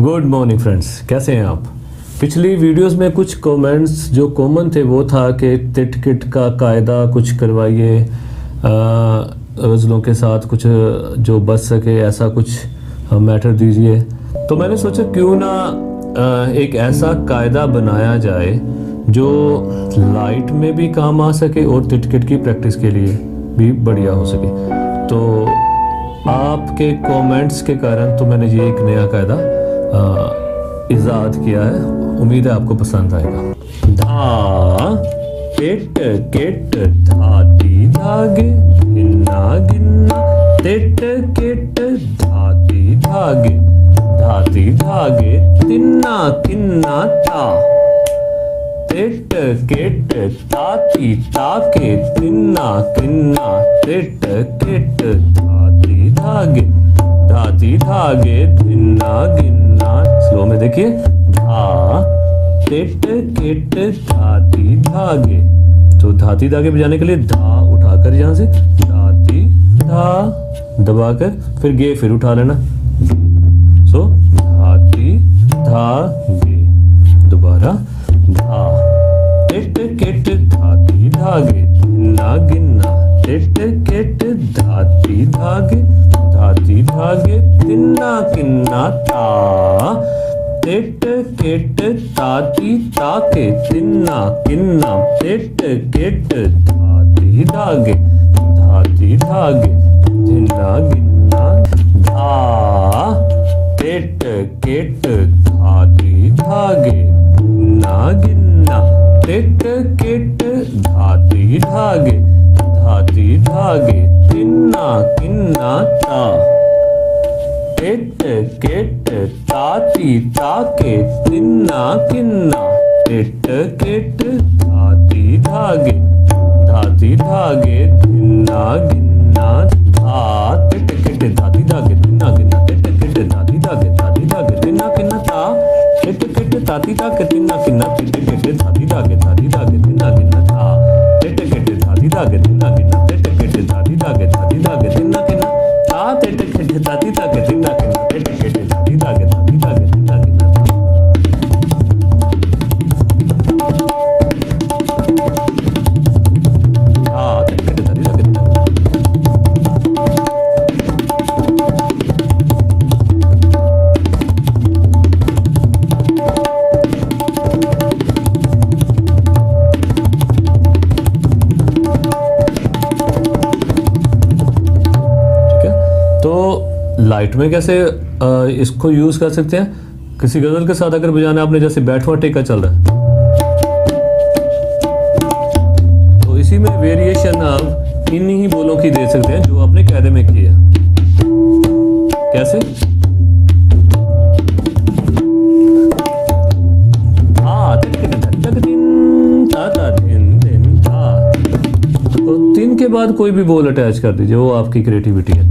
Good morning friends कैसे हैं आप? पिछली वीडियोस में कुछ कमेंट्स जो कॉमन थे, वो था कि तिट किट का कायदा कुछ करवाइए गज़लों के साथ कुछ, जो बच सके, ऐसा कुछ मैटर दीजिए। तो मैंने सोचा क्यों ना एक ऐसा कायदा बनाया जाए, जो लाइट में भी काम आ सके और तिटकिट की प्रैक्टिस के लिए भी बढ़िया हो सके। तो आपके कमेंट्स के कारण तो मैंने ये एक नया कायदा ईजाद किया है। उम्मीद है आपको पसंद आएगा। धा केट केट, धाती, धागे, गिन्ना गिन्ना टेट केट, धाती, धागे धाती, धागे, तिन्ना किन्ना ता। टेट केट, ताती, ताके, तिन्ना किन्ना टेट केट, धाती, धागे धाती, धागे, तिन्ना, गिन्ना। देखिए, धा, टेट, केट, धाती, धागे। तो धाती, धागे बजाने के लिए धा उठाकर यहाँ से धाती, धा दबाकर फिर गे फिर उठा लेना। सो धाती, धागे। दोबारा, धा, टेट, केट, धाती, धागे। गिन्ना गिन्ना, टेट, केट, धाती, धागे। धाती, धागे तिन्ना किन्ना ता। ताके तिन्ना किन्ना टेट केट धाती धागे धाती धागे तिन्ना गिन्ना धा टेट केट धाती धागे ना गिन्ना टेट केट धाती धागे धाती धागे तिन्ना किन्ना ता टेट केट ताती ताके तिन्ना किन्ना टेट धाती, धागे। धाती, धागे, धिन्ना, गिन्ना, धा। टेट केट, धाती, धागे, धिन्ना, गिन्ना। टेट केट, धाती, धागे धाती, धागे, धिन्ना किन्ना ता टेट केट ताती धागे तिन्ना लाइट में कैसे अ, इसको यूज़ कर सकते हैं? किसी गज़ल के साथ अगर बजाना आपने जैसे बैठवा टेका चल रहा है। तो इसी में वेरिएशन आप इन ही बोलों की दे सकते हैं जो आपने कायदे में किया। कैसे? तक, दिन, ता, के बाद कोई भी बोल अटैच कर दीजिए वो आपकी क्रिएटिविटी है।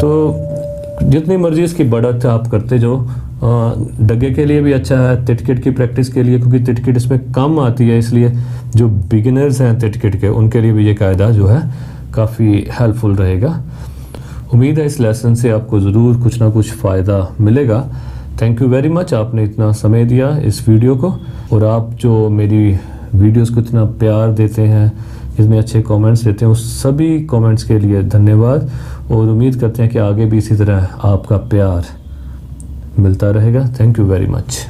तो जितनी मर्ज़ी इसकी बढ़त आप करते जो डगे के लिए भी अच्छा है, तिटकिट की प्रैक्टिस के लिए, क्योंकि तिटकिट इसमें कम आती है, इसलिए जो बिगिनर्स हैं तिटकिट के, उनके लिए भी ये कायदा जो है काफ़ी हेल्पफुल रहेगा। उम्मीद है इस लेसन से आपको ज़रूर कुछ ना कुछ फ़ायदा मिलेगा। थैंक यू वेरी मच आपने इतना समय दिया इस वीडियो को। और आप जो मेरी वीडियोस को इतना प्यार देते हैं, इतने अच्छे कमेंट्स देते हैं, उस सभी कमेंट्स के लिए धन्यवाद। और उम्मीद करते हैं कि आगे भी इसी तरह आपका प्यार मिलता रहेगा। Thank you very much